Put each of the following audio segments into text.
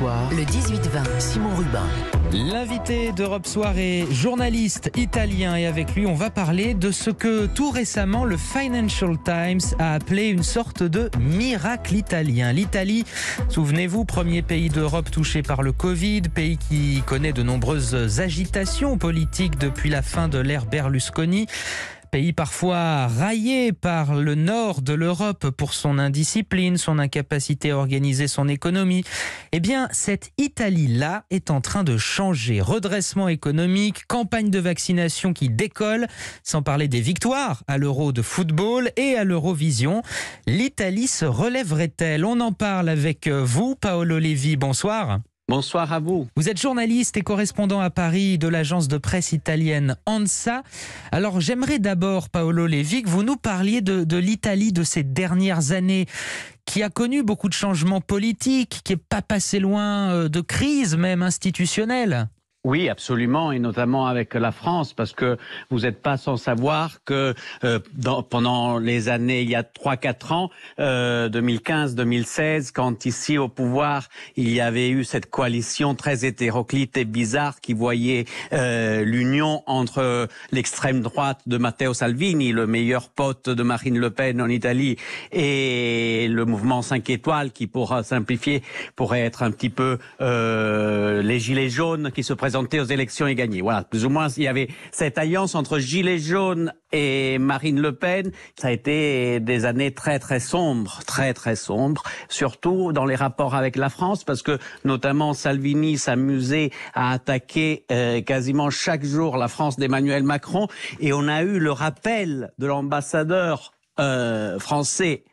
Le 18-20, Simon Rubin. L'invité d'Europe Soir est journaliste italien et avec lui on va parler de ce que tout récemment le Financial Times a appelé une sorte de miracle italien. L'Italie, souvenez-vous, premier pays d'Europe touché par le Covid, pays qui connaît de nombreuses agitations politiques depuis la fin de l'ère Berlusconi pays parfois raillé par le nord de l'Europe pour son indiscipline, son incapacité à organiser son économie, eh bien cette Italie-là est en train de changer. Redressement économique, campagne de vaccination qui décolle, sans parler des victoires à l'Euro de football et à l'Eurovision. L'Italie se relèverait-elle? On en parle avec vous, Paolo Levi. Bonsoir. Bonsoir à vous. Vous êtes journaliste et correspondant à Paris de l'agence de presse italienne ANSA. Alors j'aimerais d'abord, Paolo Levi, que vous nous parliez de, de l'Italie de ces dernières années qui a connu beaucoup de changements politiques, qui n'est pas passé loin euh, de crises même institutionnelles. Oui, absolument, et notamment avec la France, parce que vous n'êtes pas sans savoir que euh, dans, pendant les années, il y a 3-4 ans, euh, 2015-2016, quand ici au pouvoir, il y avait eu cette coalition très hétéroclite et bizarre qui voyait euh, l'union entre l'extrême droite de Matteo Salvini, le meilleur pote de Marine Le Pen en Italie, et le mouvement 5 étoiles, qui pourra simplifier, pourrait être un petit peu euh, les gilets jaunes qui se présentent aux élections et gagner. Voilà, plus ou moins, il y avait cette alliance entre Gilets jaunes et Marine Le Pen. Ça a été des années très très sombres, très très sombres, surtout dans les rapports avec la France, parce que notamment Salvini s'amusait à attaquer euh, quasiment chaque jour la France d'Emmanuel Macron, et on a eu le rappel de l'ambassadeur euh, français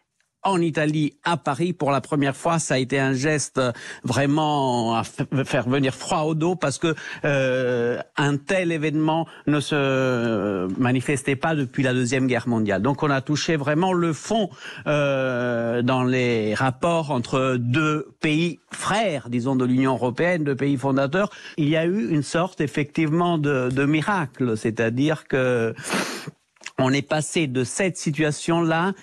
en Italie, à Paris, pour la première fois. Ça a été un geste vraiment à faire venir froid au dos parce que euh, un tel événement ne se manifestait pas depuis la Deuxième Guerre mondiale. Donc on a touché vraiment le fond euh, dans les rapports entre deux pays frères, disons, de l'Union européenne, deux pays fondateurs. Il y a eu une sorte effectivement de, de miracle, c'est-à-dire que on est passé de cette situation-là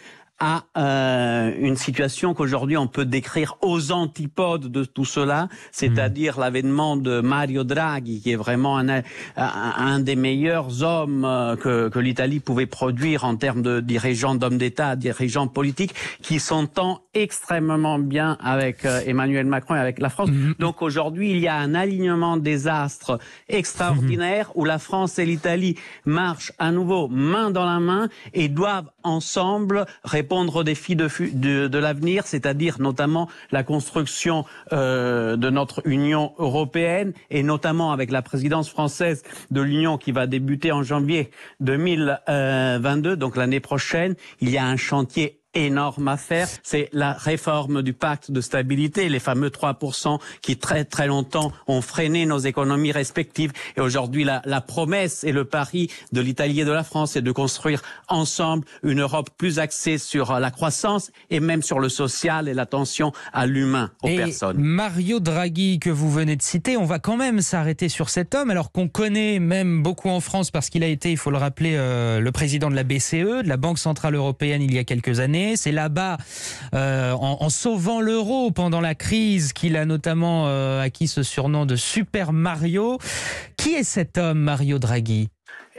à euh, une situation qu'aujourd'hui on peut décrire aux antipodes de tout cela, c'est-à-dire mmh. l'avènement de Mario Draghi, qui est vraiment un, un, des meilleurs hommes euh, que, que l'Italie pouvait produire en termes de dirigeants, d'hommes d'État, dirigeants politiques, qui s'entend extrêmement bien avec euh, Emmanuel Macron et avec la France. Mmh. Donc aujourd'hui, il y a un alignement des astres extraordinaire mmh. où la France et l'Italie marchent à nouveau main dans la main et doivent ensemble répondre répondre aux défis de, de, de l'avenir, c'est-à-dire notamment la construction euh, de notre Union européenne et notamment avec la présidence française de l'Union qui va débuter en janvier 2022, donc l'année prochaine. Il y a un chantier énorme à faire, c'est la réforme du pacte de stabilité, les fameux 3% qui très très longtemps ont freiné nos économies respectives. Et aujourd'hui, la, la, promesse et le pari de l'Italie et de la France est de construire ensemble une Europe plus axée sur la croissance et même sur le social et l'attention à l'humain, aux et personnes. Mario Draghi que vous venez de citer, on va quand même s'arrêter sur cet homme, alors qu'on connaît même beaucoup en France parce qu'il a été, il faut le rappeler, euh, le président de la BCE, de la Banque Centrale Européenne il y a quelques années c'est là-bas, euh, en, sauvant l'euro pendant la crise, qu'il a notamment euh, acquis ce surnom de Super Mario. Qui est cet homme, Mario Draghi?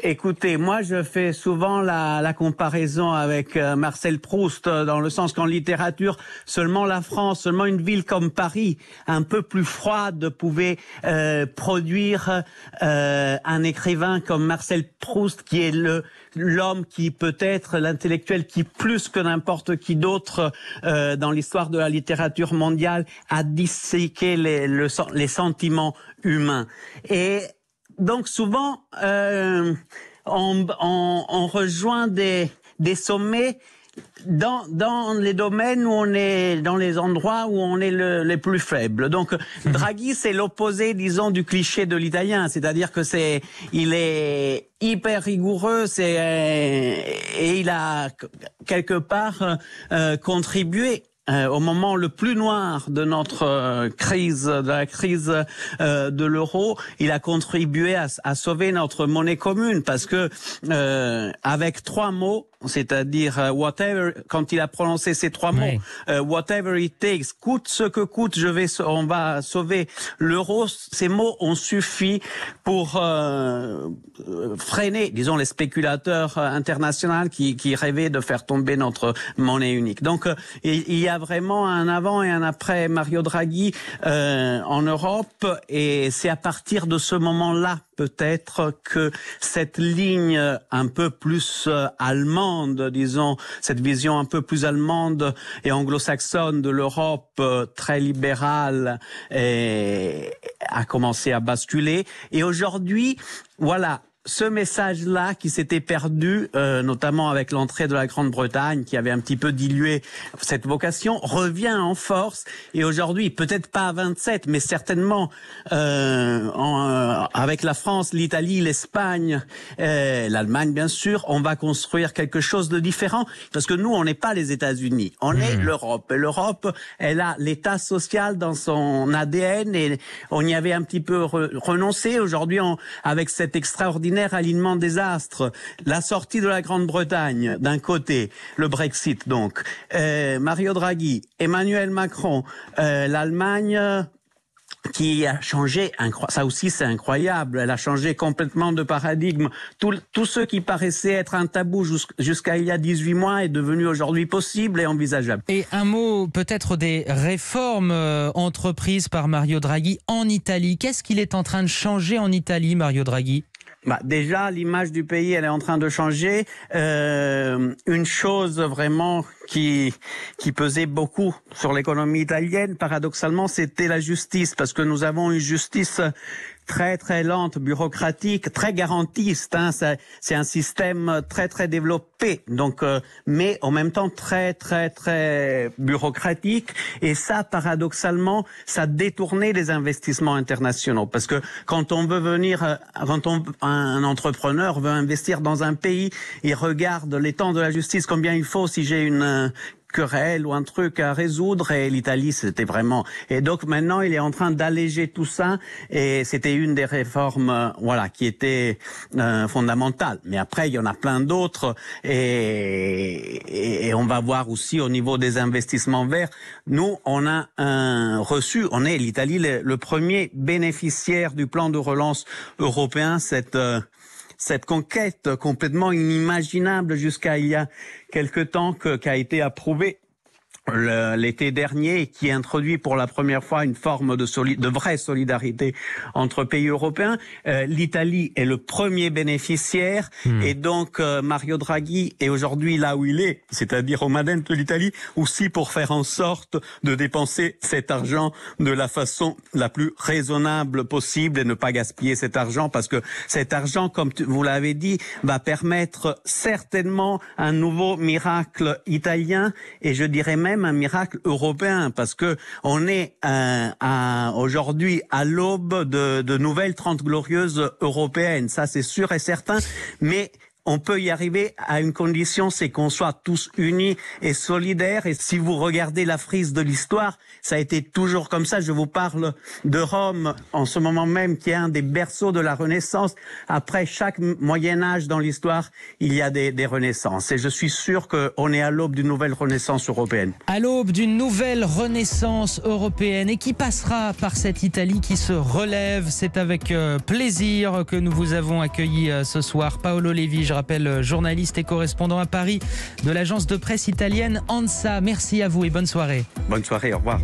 Écoutez, moi je fais souvent la, la comparaison avec euh, Marcel Proust euh, dans le sens qu'en littérature, seulement la France, seulement une ville comme Paris, un peu plus froide, pouvait euh, produire euh, un écrivain comme Marcel Proust, qui est le l'homme qui peut être l'intellectuel qui plus que n'importe qui d'autre euh, dans l'histoire de la littérature mondiale a disséqué les, le, les sentiments humains. Et donc souvent, euh, on, on, on, rejoint des, des sommets dans, dans les domaines où on est, dans les endroits où on est le, les plus faibles. Donc, Draghi, c'est l'opposé, disons, du cliché de l'italien. C'est-à-dire que c'est, il est hyper rigoureux, c'est, et il a quelque part euh, contribué euh, au moment le plus noir de notre euh, crise, de la crise euh, de l'euro, il a contribué à, à, sauver notre monnaie commune parce que avec trois mots, c'est-à-dire euh, whatever, quand il a prononcé ces trois mots, euh, whatever it takes, coûte ce que coûte, je vais, on va sauver l'euro. Ces mots ont suffi pour euh, freiner, disons, les spéculateurs internationaux qui, qui rêvaient de faire tomber notre monnaie unique. Donc, il y a vraiment un avant et un après Mario Draghi en Europe, et c'est à partir de ce moment-là peut-être que cette ligne un peu plus euh, allemande, disons, cette vision un peu plus allemande et anglo-saxonne de l'Europe euh, très libérale a commencé à basculer. Et aujourd'hui, voilà, ce message-là qui s'était perdu, euh, notamment avec l'entrée de la Grande-Bretagne, qui avait un petit peu dilué cette vocation, revient en force. Et aujourd'hui, peut-être pas à 27, mais certainement euh, en, euh, avec la France, l'Italie, l'Espagne, euh, l'Allemagne, bien sûr, on va construire quelque chose de différent. Parce que nous, on n'est pas les États-Unis, on est mmh. l'Europe. Et l'Europe, elle a l'État social dans son ADN, et on y avait un petit peu renoncé. Aujourd'hui, avec cet extraordinaire alignement des astres, la sortie de la Grande-Bretagne d'un côté, le Brexit donc, euh, Mario Draghi, Emmanuel Macron, euh, l'Allemagne qui a changé, ça aussi c'est incroyable, elle a changé complètement de paradigme. Tout, tout ce qui paraissait être un tabou jusqu'à il y a 18 mois est devenu aujourd'hui possible et envisageable. Et un mot peut-être des réformes euh, entreprises par Mario Draghi en Italie. Qu'est-ce qu'il est en train de changer en Italie, Mario Draghi? Bah, déjà, l'image du pays, elle est en train de changer. Euh, une chose vraiment qui qui pesait beaucoup sur l'économie italienne, paradoxalement, c'était la justice, parce que nous avons une justice très très lente, bureaucratique, très garantiste. Hein, c'est un système très très développé, donc euh, mais en même temps très très très bureaucratique. Et ça, paradoxalement, ça détournait les investissements internationaux, parce que quand on veut venir, euh, quand on, un entrepreneur veut investir dans un pays, il regarde les temps de la justice, combien il faut si j'ai une querelle ou un truc à résoudre et l'Italie c'était vraiment et donc maintenant il est en train d'alléger tout ça et c'était une des réformes euh, voilà qui était euh, fondamentale. Mais après il y en a plein d'autres et, et, on va voir aussi au niveau des investissements verts. Nous on a un reçu on est l'Italie le, le, premier bénéficiaire du plan de relance européen cette euh, cette conquête complètement inimaginable jusqu'à il y a quelque temps qui a été approuvée l'été dernier qui introduit pour la première fois une forme de, de vraie solidarité entre pays européens. Euh, L'Italie est le premier bénéficiaire hmm. et donc euh, Mario Draghi est aujourd'hui là où il est, c'est-à-dire au Madin de l'Italie, aussi pour faire en sorte de dépenser cet argent de la façon la plus raisonnable possible et ne pas gaspiller cet argent parce que cet argent, comme vous l'avez dit, va permettre certainement un nouveau miracle italien et je dirais même un miracle européen parce que on est aujourd'hui à l'aube de, de nouvelles trente glorieuses européennes. Ça, c'est sûr et certain. Mais on peut y arriver à une condition, c'est qu'on soit tous unis et solidaires. Et si vous regardez la frise de l'histoire, ça a été toujours comme ça. Je vous parle de Rome en ce moment même, qui est un des berceaux de la Renaissance. Après chaque Moyen Âge dans l'histoire, il y a des, des, renaissances. Et je suis sûr qu'on est à l'aube d'une nouvelle Renaissance européenne. À l'aube d'une nouvelle Renaissance européenne et qui passera par cette Italie qui se relève. C'est avec euh, plaisir que nous vous avons accueilli euh, ce soir. Paolo Levi, je rappelle, euh, journaliste et correspondant à Paris de l'agence de presse italienne ANSA. Merci à vous et bonne soirée. Bonne soirée, au revoir.